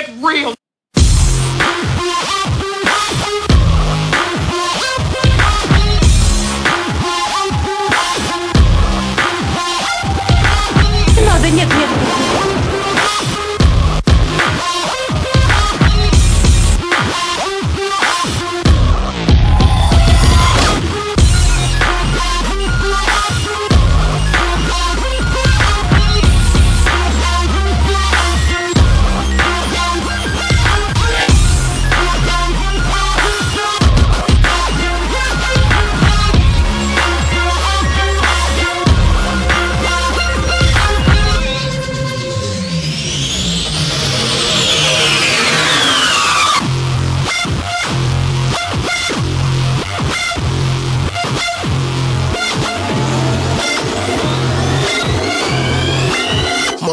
get real. Нет,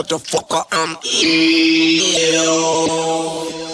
motherfucker, I'm ill.